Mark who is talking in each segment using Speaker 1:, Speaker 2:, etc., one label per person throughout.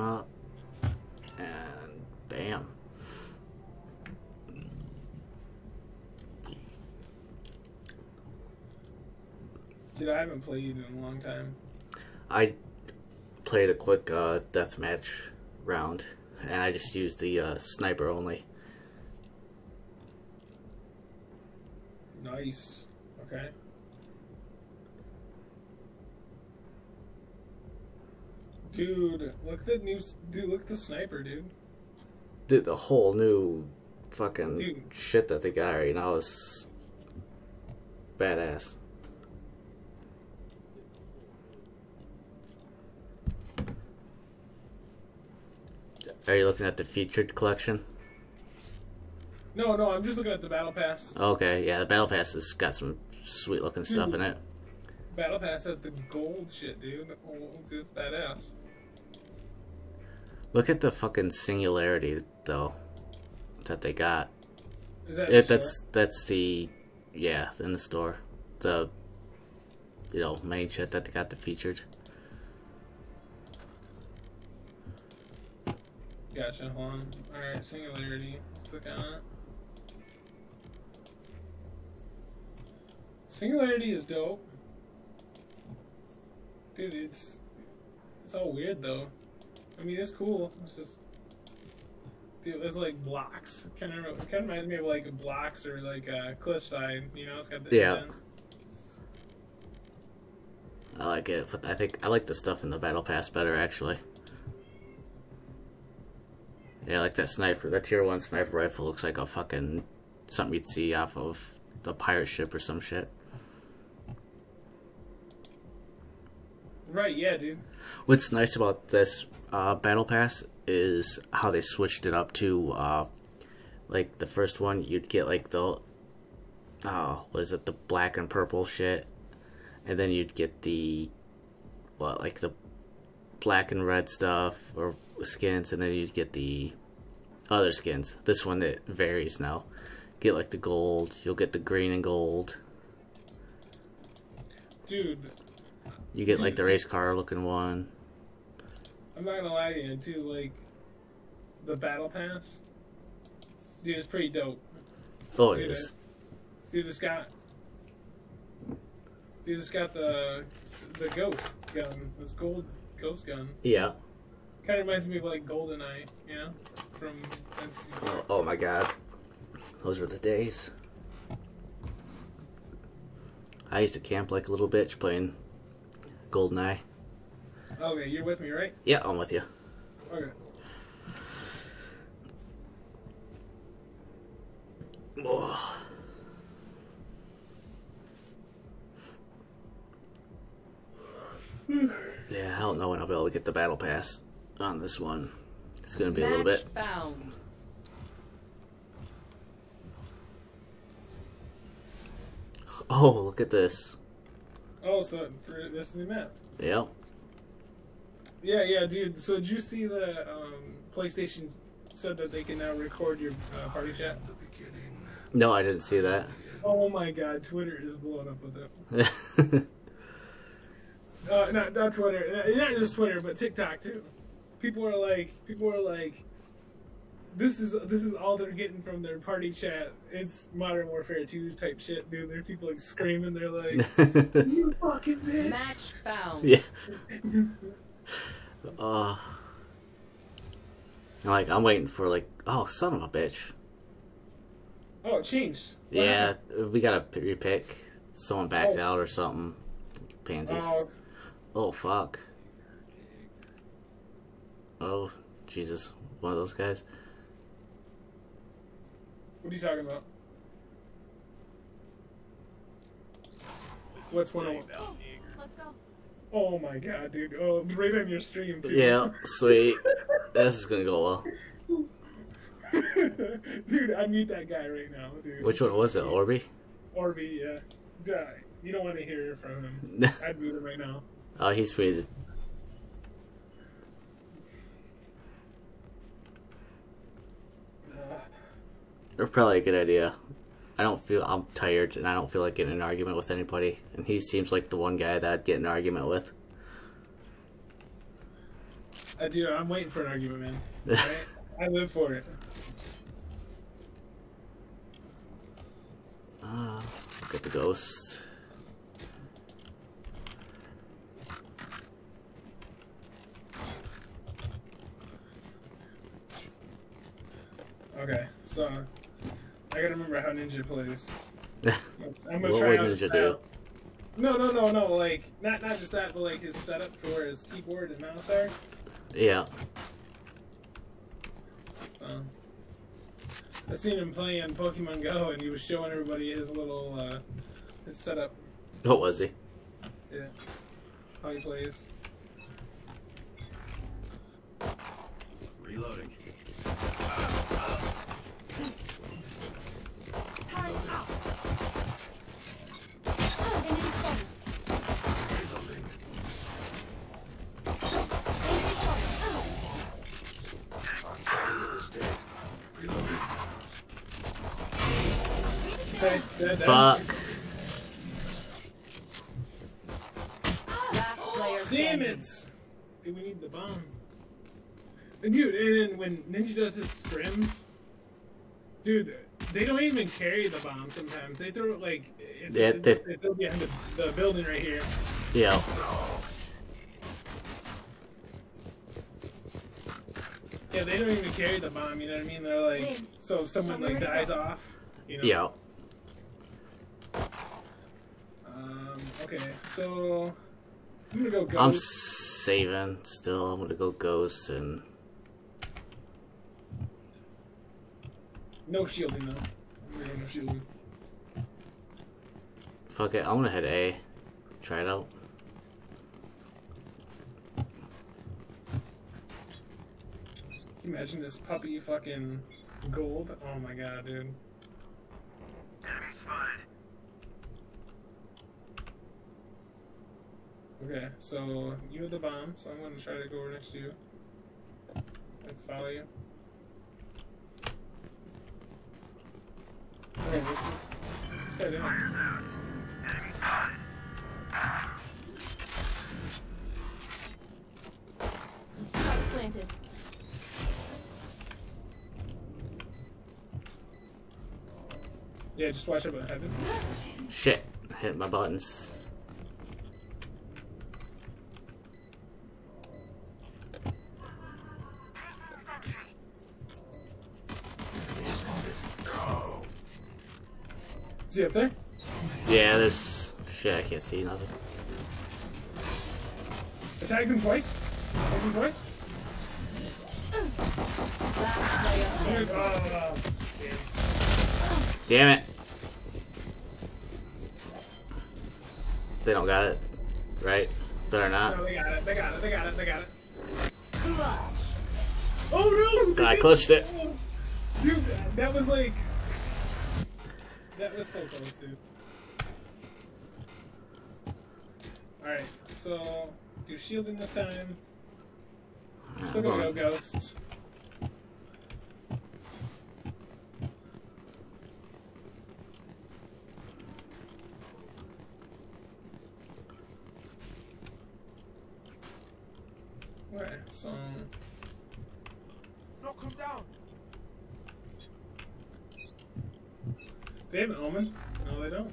Speaker 1: up, and bam.
Speaker 2: Dude, I haven't played in a long time.
Speaker 1: I played a quick uh, deathmatch round, and I just used the uh, sniper only.
Speaker 2: Nice. Okay. Dude, look at the new. Dude, look at the sniper, dude.
Speaker 1: Dude, the whole new fucking
Speaker 2: Dude.
Speaker 1: shit that they got right now is badass. Are you looking at the featured collection?
Speaker 2: No, no, I'm just looking at the battle pass.
Speaker 1: Okay, yeah, the battle pass has got some sweet looking stuff in it.
Speaker 2: Battle pass has the gold shit, dude. Oh, it's badass.
Speaker 1: Look at the fucking singularity though that they got.
Speaker 2: Is that
Speaker 1: It,
Speaker 2: the
Speaker 1: that's that's the yeah in the store. The you know main shit that they got the featured.
Speaker 2: Gotcha. Hold on. All right, singularity. Let's click on it. Singularity is dope, dude. It's it's all weird though. I mean, it's cool. It's just. Dude, it's like blocks. Kind of, kind of reminds me of like blocks or like uh, cliffside. You know, it's got the
Speaker 1: Yeah. I like it, but I think I like the stuff in the battle pass better actually. Yeah, I like that sniper. That tier one sniper rifle looks like a fucking something you'd see off of a pirate ship or some shit.
Speaker 2: Right? Yeah, dude.
Speaker 1: What's nice about this uh, battle pass is how they switched it up to uh, like the first one you'd get like the oh was it the black and purple shit, and then you'd get the what like the black and red stuff or skins, and then you'd get the other skins. This one it varies now. Get like the gold, you'll get the green and gold.
Speaker 2: Dude,
Speaker 1: You get like the race car looking one.
Speaker 2: I'm not gonna lie to you, too. Like, the battle pass, dude, it's pretty dope.
Speaker 1: Oh, it
Speaker 2: Dude,
Speaker 1: is.
Speaker 2: Dude, it's got, dude, it's got the the ghost gun, this gold ghost gun.
Speaker 1: Yeah.
Speaker 2: Kind of reminds me of like Goldeneye, you know, from.
Speaker 1: Oh, oh my god. Those were the days. I used to camp like a little bitch playing Goldeneye.
Speaker 2: Okay, you're with me, right?
Speaker 1: Yeah, I'm with you.
Speaker 2: Okay.
Speaker 1: Oh. yeah, I don't know when I'll be able to get the battle pass on this one. It's gonna be a little bit.
Speaker 3: Match found.
Speaker 1: Oh, look at this.
Speaker 2: Oh, so for this new map.
Speaker 1: Yep.
Speaker 2: Yeah, yeah, dude. So did you see the um, PlayStation said that they can now record your uh, party chat?
Speaker 1: No, I didn't see that.
Speaker 2: Oh my god, Twitter is blowing up with it. Uh, not not Twitter, uh, not just Twitter, but TikTok too. People are like, people are like, this is this is all they're getting from their party chat. It's Modern Warfare 2 type shit, dude. There's people like screaming. They're like, "You fucking bitch!"
Speaker 3: Match found.
Speaker 1: yeah. Uh, like I'm waiting for like oh son of a bitch.
Speaker 2: Oh, it changed. What
Speaker 1: Yeah,
Speaker 2: happened?
Speaker 1: we gotta repick. Someone backed
Speaker 2: Oh.
Speaker 1: out or something. Pansies.
Speaker 2: Oh,
Speaker 1: Oh fuck. Oh Jesus, one of those guys.
Speaker 2: what are you talking about? What's one? of-
Speaker 4: Let's go.
Speaker 2: Oh my god, dude! Oh, right on your stream too.
Speaker 1: Yeah, sweet. this is gonna go well.
Speaker 2: dude, I mute that guy right now, dude.
Speaker 1: Which one was it, Orby?
Speaker 2: Orby, yeah. Duh, You don't want to hear from him. I'd mute him right now.
Speaker 1: oh, he's tweeted.
Speaker 2: Uh,
Speaker 1: Or probably a good idea. I don't feel I'm tired and I don't feel like getting in an argument with anybody. And he seems like the one guy that I'd get in an argument with.
Speaker 2: I I do. I'm waiting for an argument, man. Right? I live for it.
Speaker 1: Ah, look at the ghost.
Speaker 2: Okay, so I gotta remember how Ninja plays. I'm gonna
Speaker 1: what
Speaker 2: try
Speaker 1: would
Speaker 2: out
Speaker 1: Ninja do?
Speaker 2: No, no, no, no. Like not not just that, but like his setup for his keyboard and mouse are.
Speaker 1: Yeah.
Speaker 2: So, I seen him playing Pokemon Go, and he was showing everybody his little uh, his setup.
Speaker 1: What was he?
Speaker 2: Yeah, how he plays.
Speaker 3: Reloading.
Speaker 1: Fuck.
Speaker 4: Last player
Speaker 2: Damn it! Dude, we need the bomb. And Dude, and then when Ninja does his scrims, dude, they don't even carry the bomb sometimes. They throw it like it's,
Speaker 1: Yeah,
Speaker 2: it's,
Speaker 1: they-
Speaker 2: they throw it behind the, the building right here.
Speaker 1: Yeah.
Speaker 2: Yeah, they don't even carry the bomb. You know what I mean? They're like, so if someone like dies off, you know.
Speaker 1: Yeah.
Speaker 2: Um. Okay, so I'm gonna go. Ghost.
Speaker 1: I'm saving still. I'm gonna go ghost and
Speaker 2: No shielding though. I'm gonna go no shielding.
Speaker 1: fuck it. I'm gonna hit A. Try it out.
Speaker 2: Imagine this puppy fucking gold. Oh my god, dude.
Speaker 3: Enemy spotted.
Speaker 2: Okay, so you have the bomb, so I'm gonna try to go over next to you. Like follow you. Okay, what's this? This guy doing?
Speaker 3: Enemy
Speaker 4: planted.
Speaker 2: Yeah, just watch out heaven.
Speaker 1: Shit. Hit my buttons.
Speaker 2: Is he up there?
Speaker 1: Yeah, there's shit. I can't see nothing.
Speaker 2: Attack him twice? Attack him twice?
Speaker 4: Last player
Speaker 2: Dude,
Speaker 4: standing.
Speaker 2: damn.
Speaker 1: Damn it. They don't got it, right? Better not.
Speaker 2: No, they got it, they got it, they got it, they got it.
Speaker 4: Clutch.
Speaker 2: Oh no!
Speaker 1: I clutched it.
Speaker 2: Dude, that, that was like. That was so close, dude. Alright, so. Do shielding this time. Still gonna go ghost. Alright, so.
Speaker 3: Knock him down.
Speaker 2: They have an omen? No, they don't.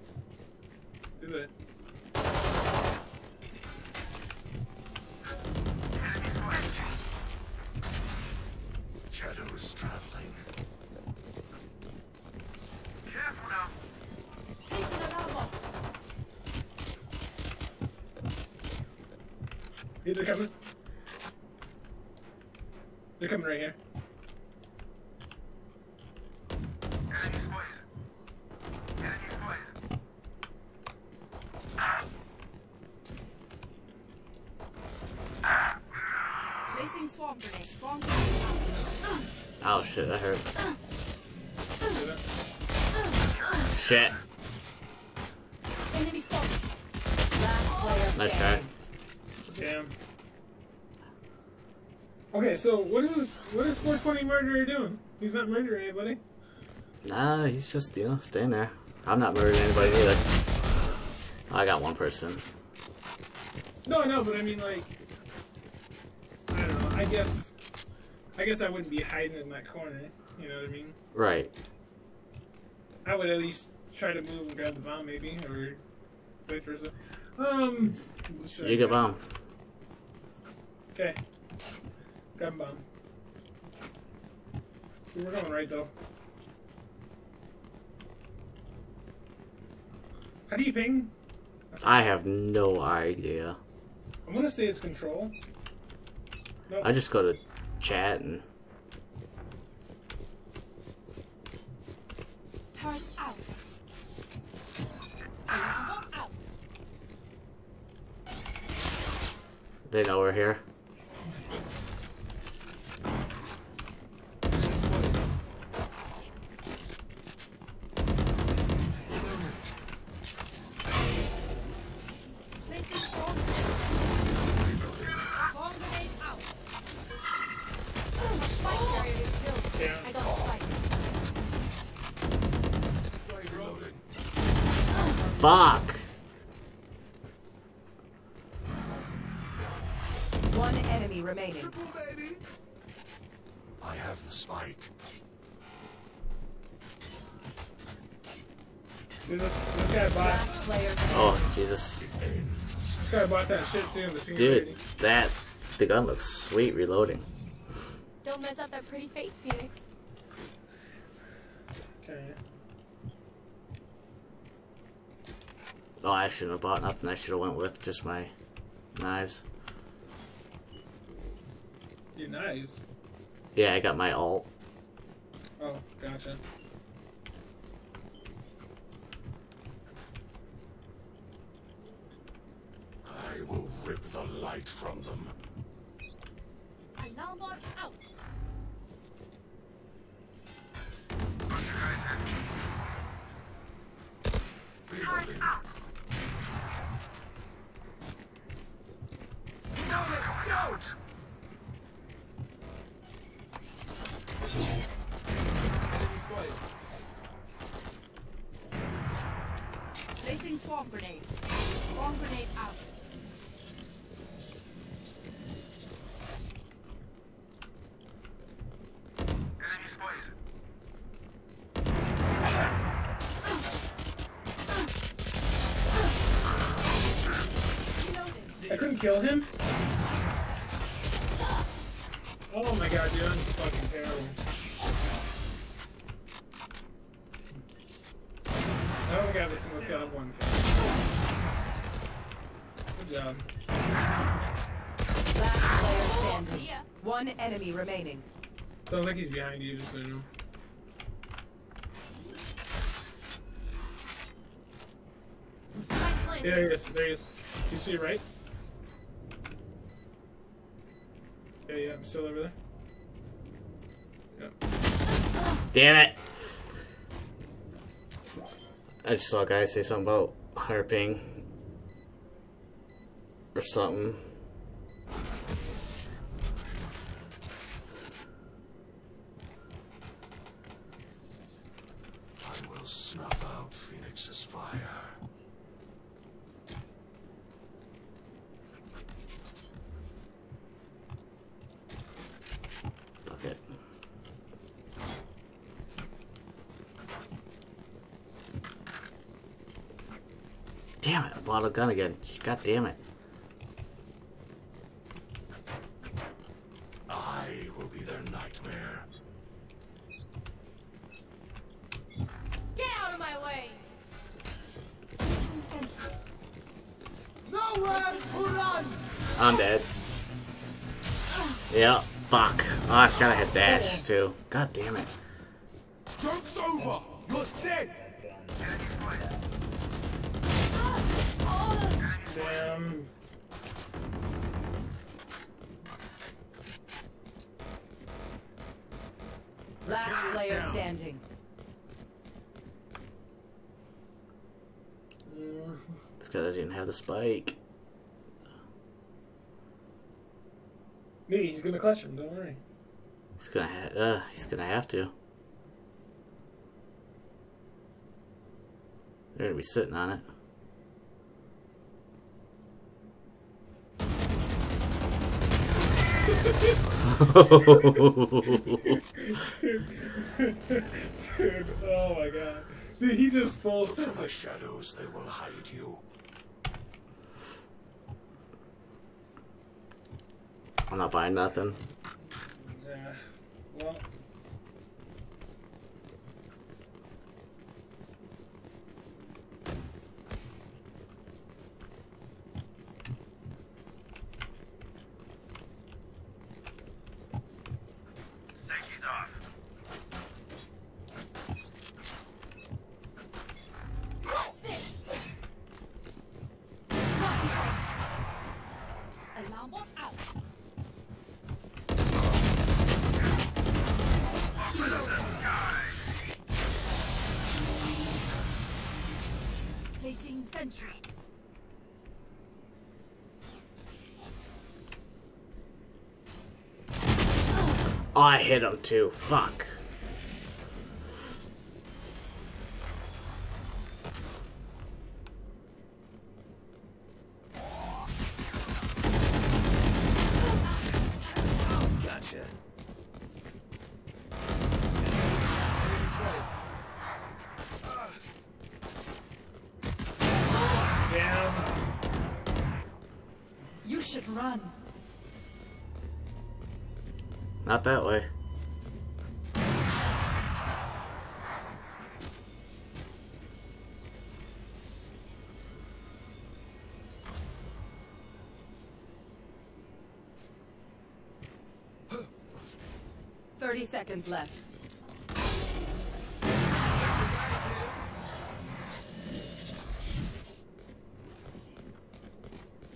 Speaker 2: Do they?
Speaker 3: Enemy spotted. Shadows traveling. Careful now.
Speaker 4: Placing alarm.
Speaker 2: Yeah, they're coming. They're coming right here.
Speaker 3: Enemy spotted. Enemy spotted.
Speaker 4: Placing swarm grenade. Swarm.
Speaker 1: Oh shit, that hurt. Shit.
Speaker 2: So what is this? What is 420 murderer doing? He's not murdering anybody.
Speaker 1: Nah, he's just, you know, staying there. I'm not murdering anybody either. I got one person.
Speaker 2: No, no, but I mean like, I don't know. I guess, I guess I wouldn't be hiding in that corner. You know what I mean?
Speaker 1: Right.
Speaker 2: I would at least try to move and grab the bomb, maybe, or vice versa. Um, should I
Speaker 1: You get bomb.
Speaker 2: Okay. Grab bomb. We're going right though. How do you ping?
Speaker 1: I have no idea.
Speaker 2: I'm gonna say it's control. No.
Speaker 1: I just go to chat and
Speaker 4: Turn out. Go out.
Speaker 1: they know we're here.
Speaker 2: Dude, this, this guy bought
Speaker 5: Last player standing.
Speaker 1: Oh, Jesus.
Speaker 2: this guy bought that shit too. The
Speaker 1: Dude,
Speaker 2: rating.
Speaker 1: that. The gun looks sweet reloading.
Speaker 4: Don't mess up that pretty face, Phoenix.
Speaker 2: Okay.
Speaker 1: Oh, I shouldn't have bought nothing. I should have went with just my knives.
Speaker 2: Your knives.
Speaker 1: Yeah, I got my alt.
Speaker 2: Oh, gotcha.
Speaker 3: I will rip the light from them.
Speaker 4: Alarm bot out.
Speaker 3: Reloading. Out!
Speaker 2: Kill him. Oh my god, dude, I'm fucking terrible. I only got this single kill, one kill. Good job.
Speaker 5: Last player standing. One enemy remaining.
Speaker 2: Sounds like he's behind you, just so you know. Yeah, there he is. There he is. You see it right? Yeah, yeah, I'm still over there.
Speaker 1: Damn it! I just saw a guy say something about higher ping. Or something. Damn it, I bought a gun again. God damn it.
Speaker 3: I will be their nightmare.
Speaker 4: Get out of my way.
Speaker 1: I'm dead. Yeah, fuck. Oh, I gotta hit dash too. God damn it.
Speaker 3: Joke's over! You're dead!
Speaker 2: Damn.
Speaker 5: Last player standing.
Speaker 2: Mm,
Speaker 1: This guy doesn't even have the spike.
Speaker 2: Me, he's gonna him, don't worry.
Speaker 1: He's gonna ha- uh, he's gonna have to. They're gonna be sitting on it.
Speaker 2: Dude, oh my god. Dude, he just full sent
Speaker 3: From the shadows they will hide you.
Speaker 1: I'm not buying nothing.
Speaker 2: Yeah. Well.
Speaker 1: I hit him too. Fuck.
Speaker 5: Seconds left.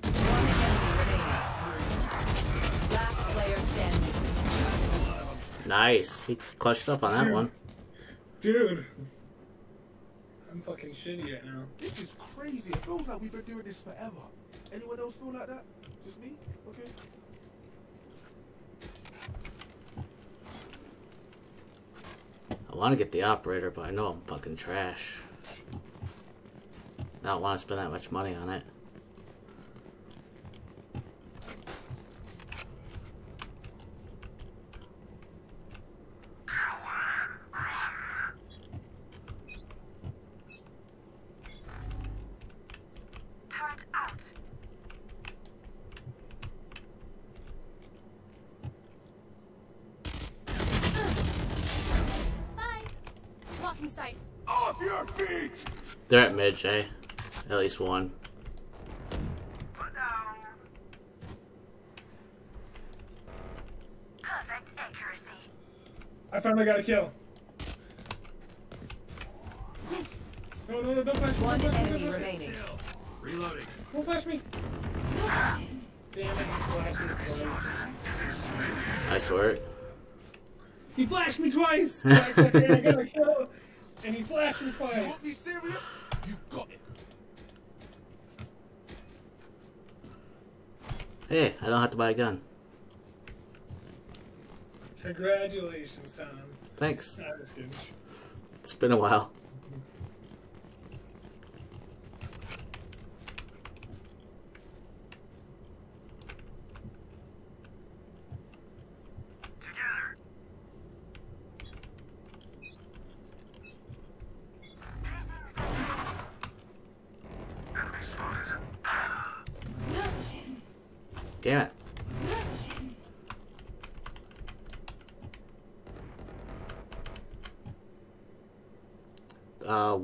Speaker 5: One enemy remaining. Last player standing.
Speaker 1: Nice. He clutched up on that one.
Speaker 2: Dude. I'm fucking shitty right now.
Speaker 6: This is crazy. It feels like we've been doing this forever. Anyone else feel like that? Just me? Okay.
Speaker 1: I want to get the operator, but I know I'm fucking trash. I don't want to spend that much money on it.
Speaker 7: Turret out.
Speaker 4: Bye. Blocking sight.
Speaker 3: Off your feet!
Speaker 1: They're at mid, Jay. At least one.
Speaker 7: Perfect accuracy.
Speaker 2: I finally got a kill. No, no, no, don't flash me.
Speaker 5: One
Speaker 2: don't flash me,
Speaker 5: enemy
Speaker 2: don't flash me.
Speaker 5: remaining.
Speaker 3: Reloading.
Speaker 2: Don't flash me. Damn it, he flashed me twice.
Speaker 1: I swear it.
Speaker 2: He flashed me twice! Five seconds, I got a kill, and he flashed me
Speaker 6: You want me serious? You got it.
Speaker 1: Hey, I don't have to buy a gun.
Speaker 2: Congratulations, Tom.
Speaker 1: Thanks. It's been a while.
Speaker 3: Together. Enemy spotted.
Speaker 1: Damn it. Uh, one's headed to A.
Speaker 3: Enemy spotted. Die. Enemy spotted.
Speaker 4: Yikes.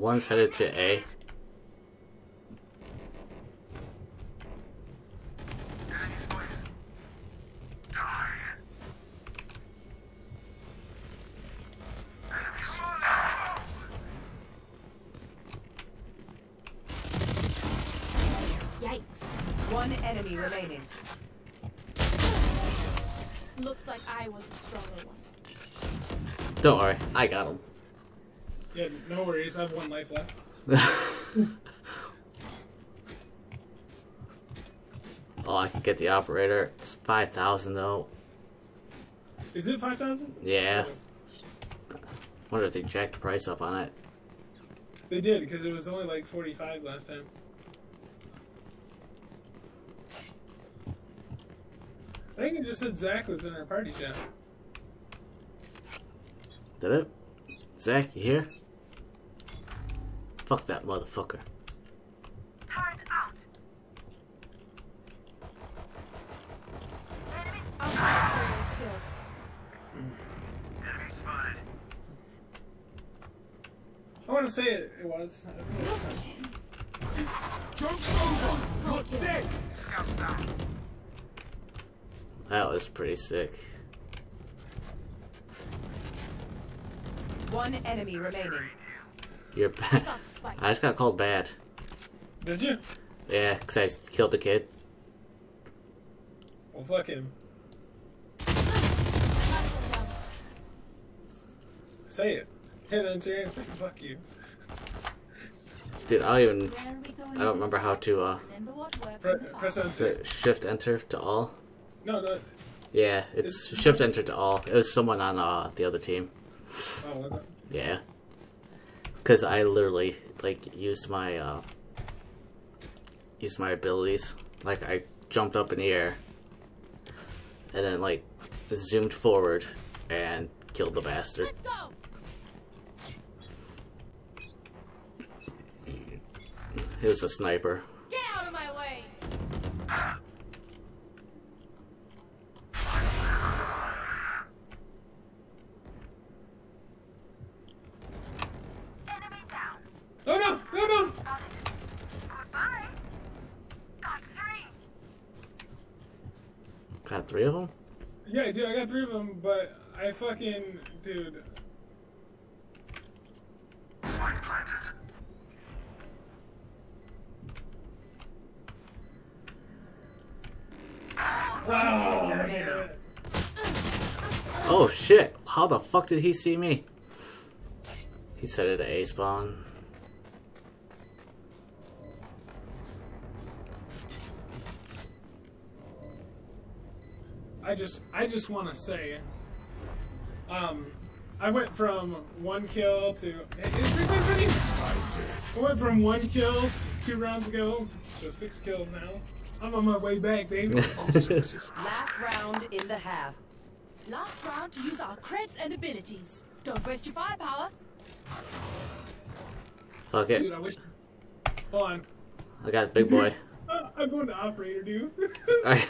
Speaker 5: One enemy remaining.
Speaker 4: Looks like I was the stronger one.
Speaker 1: Don't worry, I got him.
Speaker 2: Yeah, no worries. I have one life left.
Speaker 1: oh, I can get the operator. It's 5,000 though.
Speaker 2: Is it 5,000?
Speaker 1: Yeah. Wonder if they jacked the price up on it.
Speaker 2: They did, because it was only like 45 last time. I think it just said Zach was in our party chat.
Speaker 1: Did it? Zach, you here? Fuck that motherfucker.
Speaker 7: Turret out. Enemies
Speaker 4: Our spike carrier is killed.
Speaker 3: Enemy spotted.
Speaker 2: I want to say it, it was. I think it was.
Speaker 6: Joke's over. You're dead.
Speaker 3: Scouts down.
Speaker 1: That was pretty sick.
Speaker 5: One enemy remaining.
Speaker 1: You're bad.
Speaker 4: got the spike.
Speaker 1: I just got called bad.
Speaker 2: Did you?
Speaker 1: Yeah, because I killed the kid.
Speaker 2: Well, fuck him. Say it. Hit enter and say fuck you.
Speaker 1: Dude, I don't even.
Speaker 4: Where are we going
Speaker 1: I don't remember how to uh
Speaker 4: Remember what worked
Speaker 2: Pre- press enter.
Speaker 1: to shift enter to all.
Speaker 2: No, no.
Speaker 1: Yeah, it's shift enter to all. It was someone on uh the other team.
Speaker 2: Oh, was it?
Speaker 1: Yeah. Cause I literally like used my uh used my abilities. Like I jumped up in the air and then like zoomed forward and killed the bastard. It was a sniper.
Speaker 4: Get out of my way.
Speaker 7: enemy down.
Speaker 2: Oh no! No, no!
Speaker 7: Spotted. Goodbye. Got three.
Speaker 1: Got three of them.
Speaker 2: Yeah, dude, I got three of them, but I fucking. Dude.
Speaker 3: Spike.
Speaker 2: Wow!
Speaker 5: enemy
Speaker 2: my
Speaker 5: remaining.
Speaker 2: God.
Speaker 1: Oh shit! How the fuck did he see me? He said it A spawn.
Speaker 2: I just, want to say, um, I went from one kill to. Is everybody ready? I went from one kill two rounds ago to six kills now. I'm on my way back, baby.
Speaker 5: Last round in the half.
Speaker 4: Last round to use our creds and abilities. Don't waste your firepower.
Speaker 1: Fuck it.
Speaker 2: dude, I wish. Hold on.
Speaker 1: I got big boy.
Speaker 2: I'm going to operator, dude.
Speaker 1: I,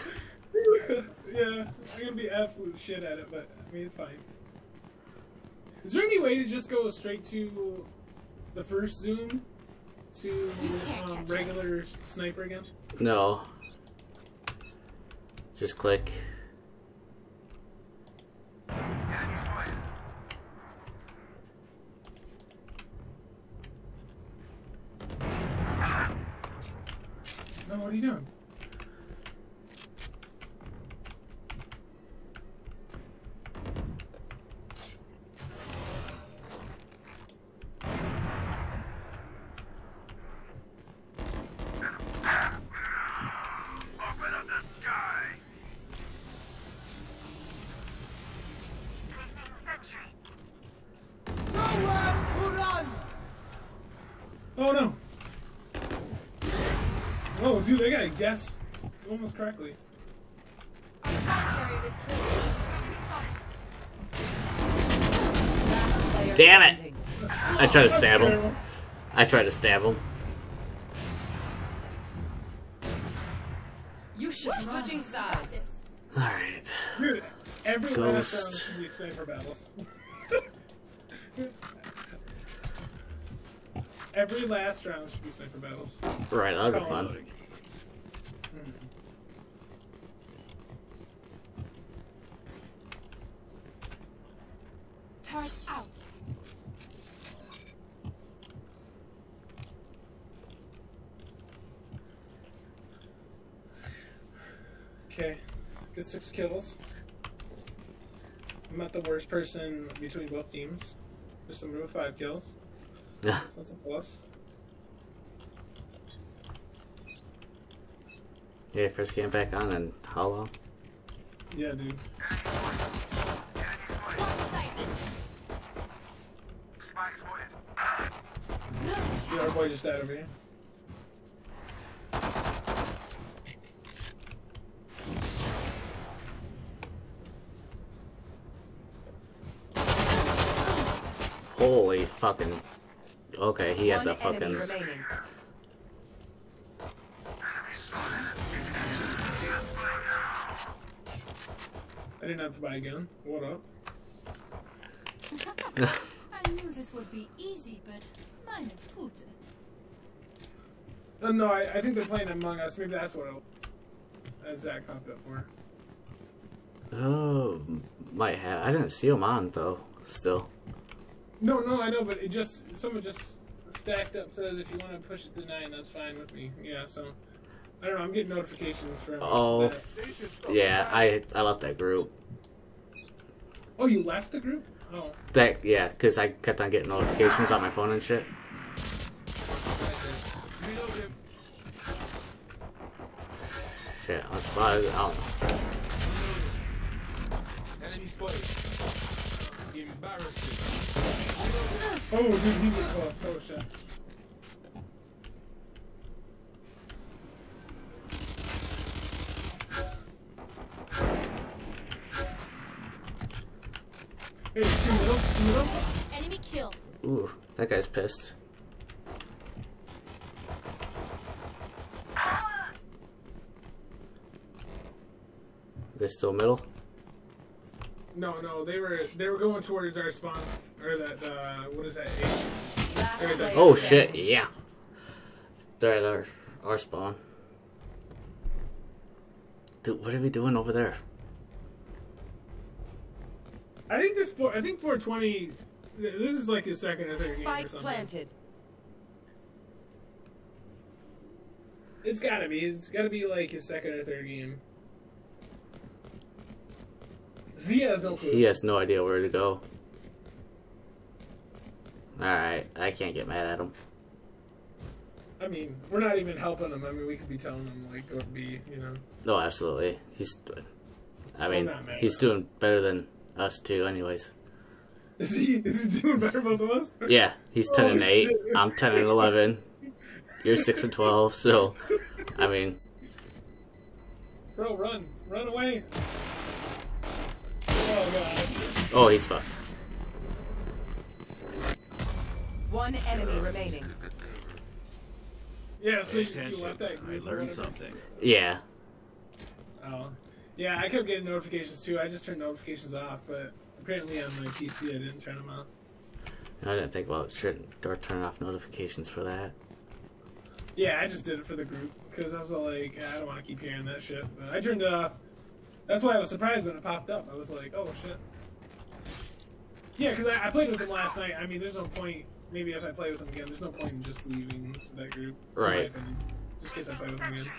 Speaker 2: yeah, I'm gonna be absolute shit at it, but I mean it's fine. Is there any way to just go straight to the first zoom to um,
Speaker 4: catch us.
Speaker 2: regular sniper again?
Speaker 1: no. Just click.
Speaker 2: I
Speaker 1: tried to stab him. I try to stab him.
Speaker 5: You should switching sides.
Speaker 1: Alright.
Speaker 2: Dude, every last round
Speaker 1: Ghost.
Speaker 2: should be sniper battles. every last round should be sniper battles.
Speaker 1: Right, that'll be fun.
Speaker 2: like-
Speaker 4: Turret out.
Speaker 2: Okay, get six kills. I'm not the worst person between both teams. There's somebody with five kills,
Speaker 1: Yeah.
Speaker 2: so that's a plus.
Speaker 1: Yeah, first game back on and hollow.
Speaker 2: Yeah, dude.
Speaker 3: Spike.
Speaker 2: Yeah, our boy just died over here.
Speaker 1: Holy fucking. Okay, he had
Speaker 5: One
Speaker 1: the fucking.
Speaker 5: remaining.
Speaker 2: I didn't have to buy a gun. What up?
Speaker 4: I knew this would be easy, but meine Gute.
Speaker 2: Uh, no, I, I think they're playing Among Us. Maybe that's what it'll, that Zach popped up for.
Speaker 1: Oh, might have. I didn't see him on though. Still.
Speaker 2: No, no, I know, but it just someone just stacked up says if you want to push it to nine, that's fine with me. Yeah, so I don't know. I'm getting notifications from.
Speaker 1: Oh,
Speaker 2: that.
Speaker 1: yeah. I I left that group.
Speaker 2: Oh, you left the group? Oh,
Speaker 1: That yeah, because I kept on getting notifications on my phone and shit. Shit, I was spotted. I don't know.
Speaker 6: Enemy spotted. Embarrassing.
Speaker 2: Oh, dude, he was close. Oh shit. Hey, two middle, two middle.
Speaker 4: Enemy kill.
Speaker 1: Ooh, that guy's pissed. They still middle?
Speaker 2: No, no, they were they were going towards our spawn or that uh what is that? H?
Speaker 5: Last
Speaker 2: Okay,
Speaker 5: player
Speaker 1: Oh shit, yeah. They're at our our spawn. Dude, what are we doing over there?
Speaker 2: I think this four, I think 420. This is like his second or third game or
Speaker 5: Spike
Speaker 2: something.
Speaker 5: planted.
Speaker 2: It's gotta be. It's gotta be like his second or third game. Z has no clue.
Speaker 1: He has no idea where to go. Alright, I can't get mad at him.
Speaker 2: I mean, we're not even helping him. I mean, we could be telling him like go be, you know.
Speaker 1: No, absolutely. He's. I
Speaker 2: So
Speaker 1: mean, he's doing better than us too, anyways.
Speaker 2: Is he is he doing better both of us?
Speaker 1: Yeah, he's 10 and
Speaker 2: Oh,
Speaker 1: 8.
Speaker 2: shit.
Speaker 1: I'm 10 and 11. You're 6 and 12, so. I mean,
Speaker 2: Bro, run, run away. Oh god.
Speaker 1: oh, he's fucked.
Speaker 5: One enemy remaining.
Speaker 2: Yeah, so you, you
Speaker 3: Attention,
Speaker 2: left that
Speaker 3: I learned something.
Speaker 1: Yeah.
Speaker 2: Oh, yeah. I kept getting notifications too. I just turned notifications off, but apparently on my PC I didn't turn them off.
Speaker 1: I didn't think about shit or turning off notifications for that.
Speaker 2: Yeah, I just did it for the group because I was all like, I don't want to keep hearing that shit. But I turned it off. That's why I was surprised when it popped up. I was like, oh shit. Yeah, because I, I played with him last night. I mean, there's no point. Maybe if I play with him again, there's no point in just leaving that group.
Speaker 1: Right.
Speaker 2: Just in case I play with him again.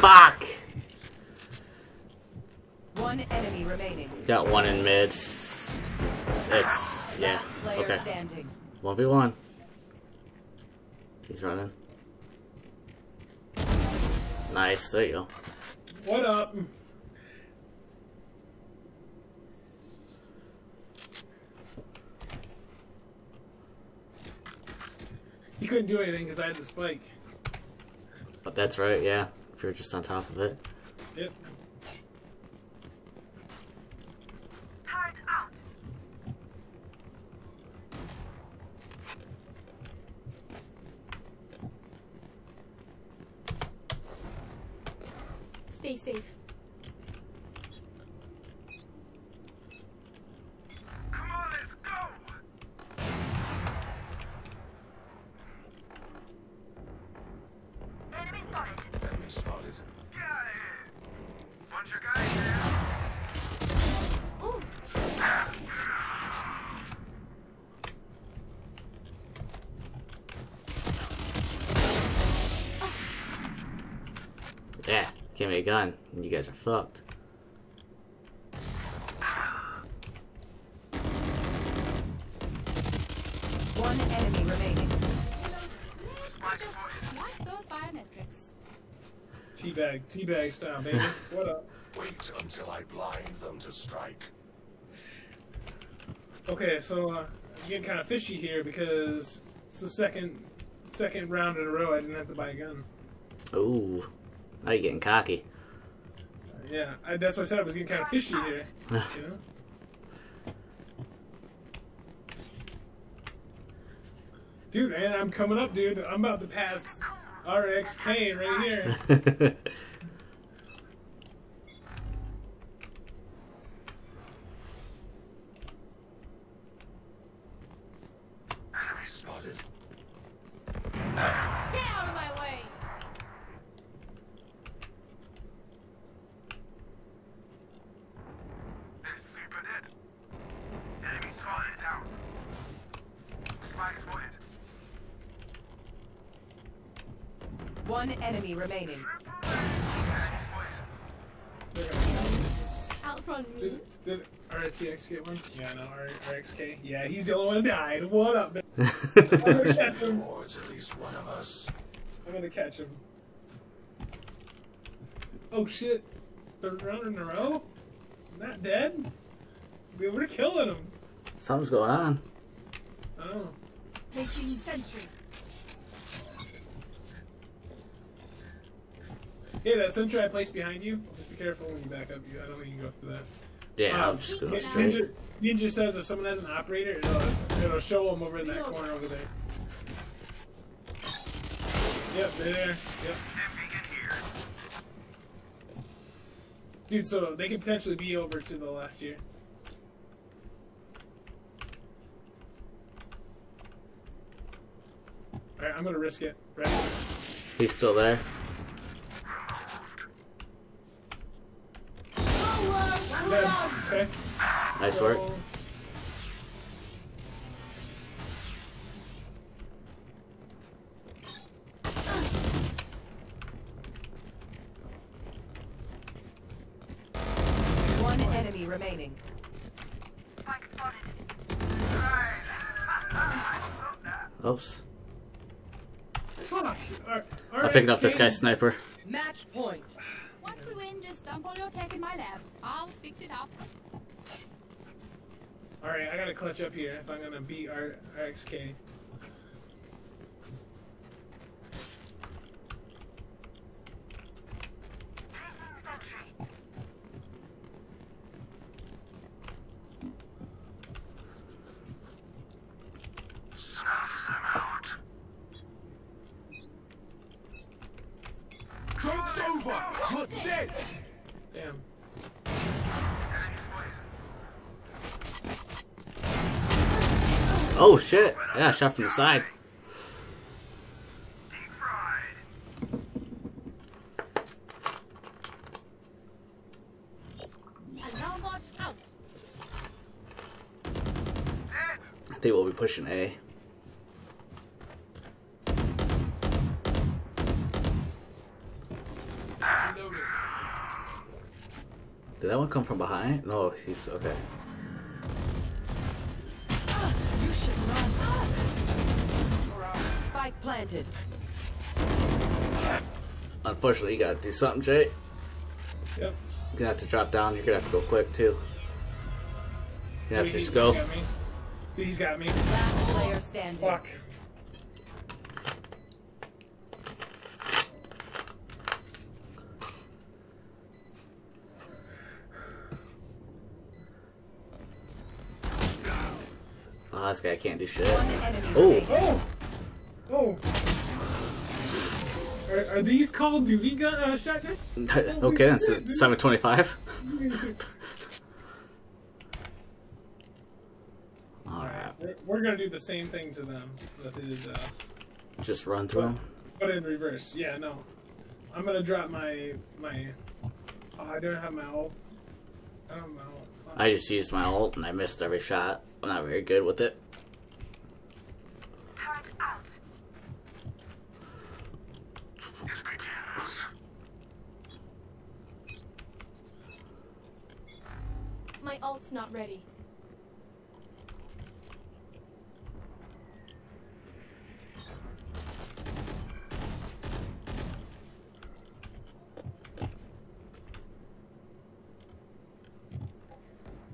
Speaker 1: Fuck!
Speaker 5: One enemy remaining.
Speaker 1: Got one in mid. It's. Yeah. Okay. 1v1. He's running. Nice, there you go.
Speaker 2: What up? He couldn't do anything because I had the spike.
Speaker 1: But that's right, yeah. If you're just on top of it.
Speaker 2: Yep.
Speaker 7: Turret out.
Speaker 4: Stay safe.
Speaker 7: Come on, let's go. Enemy spotted.
Speaker 3: Enemy spotted.
Speaker 7: Get out of here. Bunch of guys there.
Speaker 4: Ooh,
Speaker 1: Yeah, give me a gun. and You guys are fucked.
Speaker 5: One enemy remaining.
Speaker 4: just smack those biometrics.
Speaker 2: Teabag, teabag style, baby. what up?
Speaker 3: Wait until I blind them to strike.
Speaker 2: Okay, so uh, I'm getting kind of fishy here because it's the second second round in a row I didn't have to buy a gun.
Speaker 1: Ooh, now you're getting cocky.
Speaker 2: Yeah, I, that's what I said I was getting kind of fishy here. You know. Dude, man, I'm coming up, dude. I'm about to pass RXK right here.
Speaker 3: Enemy spotted.
Speaker 4: Get out of my way!
Speaker 7: They're super dead. Enemy spotted down. Spike spotted.
Speaker 5: One enemy remaining.
Speaker 7: Enemy spotted.
Speaker 4: Outrun me.
Speaker 2: Did, did RTX get one? Yeah, no, R- RXK. Yeah, he's the only one who died. What up, man? I'm gonna catch him.
Speaker 3: Towards at least one of us.
Speaker 2: I'm gonna catch him. Oh shit. Third round in a row? Not dead? We were killing him.
Speaker 1: Something's going on.
Speaker 2: Oh.
Speaker 4: Placing sentry.
Speaker 2: Hey, that sentry I placed behind you. Just be careful when you back up. You, I don't think you can go through that.
Speaker 1: Yeah,
Speaker 2: Um,
Speaker 1: I'm just going
Speaker 2: Ninja,
Speaker 1: straight.
Speaker 2: Ninja says if someone has an operator, it'll, it'll show them over in that corner over there. Yep, they're there. Yep.
Speaker 7: Stim beacon here.
Speaker 2: Dude, so they could potentially be over to the left here. Alright, I'm gonna risk it. Ready?
Speaker 1: He's still there.
Speaker 4: Forward!
Speaker 2: Dead. Okay.
Speaker 1: Nice work.
Speaker 5: One enemy remaining.
Speaker 7: Spike spotted. Right. Stop that.
Speaker 1: Oops. I picked up this
Speaker 2: RXK
Speaker 1: guy's sniper.
Speaker 5: Match point.
Speaker 4: Once we win, just dump all your tech in my lab. I'll fix it up.
Speaker 2: Alright, I gotta clutch up here if I'm gonna beat R- RXK.
Speaker 7: Placing them out.
Speaker 6: Joke's over! You're dead!
Speaker 2: Damn.
Speaker 7: Enemy spotted.
Speaker 1: Oh shit! Yeah, shot from the side. I think we'll be pushing A. Did that one come from behind? No, he's okay.
Speaker 5: You should run. Spike planted.
Speaker 1: Unfortunately, you gotta do something, Jay.
Speaker 2: Yep.
Speaker 1: You're gonna have to drop down. You're gonna have to go quick too. You're gonna have to just go.
Speaker 2: got. He's got me.
Speaker 5: Last player standing.
Speaker 2: Fuck.
Speaker 1: Oh, this guy can't do shit. Oh.
Speaker 2: Oh! Oh! Are, are these Call of Duty gun uh, shotguns?
Speaker 1: okay, this is 725. Alright,
Speaker 2: We're, we're gonna do the same thing to them that they did to us.
Speaker 1: just run through him.
Speaker 2: But in reverse. Yeah, no. I'm gonna drop my my. Oh, I don't have my ult. I don't have my ult.
Speaker 1: I just used my ult and I missed every shot. I'm not very good with it.
Speaker 7: Turret out. This begins.
Speaker 4: My ult's not ready.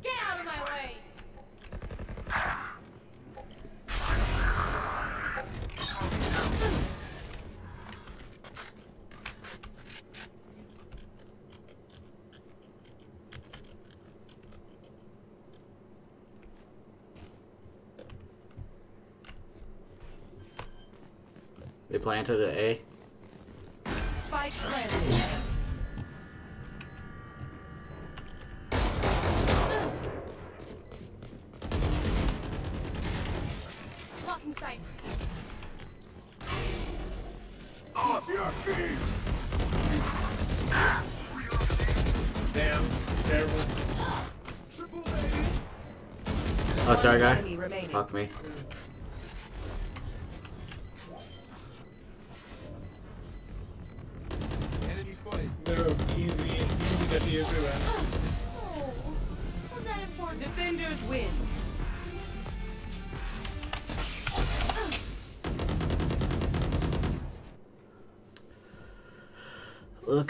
Speaker 4: Get out of my way!
Speaker 1: They planted at A.
Speaker 5: Spike planted.
Speaker 2: Damn. Terrible.
Speaker 1: Oh, sorry, guy. Fuck me.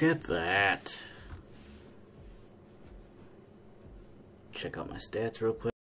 Speaker 1: Look at that. Check out my stats real quick.